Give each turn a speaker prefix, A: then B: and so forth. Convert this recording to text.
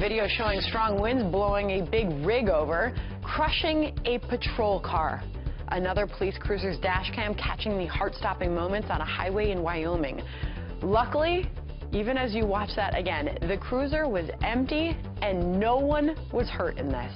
A: Video showing strong winds blowing a big rig over, crushing a patrol car. Another police cruiser's dashcam catching the heart-stopping moments on a highway in Wyoming. Luckily, even as you watch that again, the cruiser was empty and no one was hurt in this.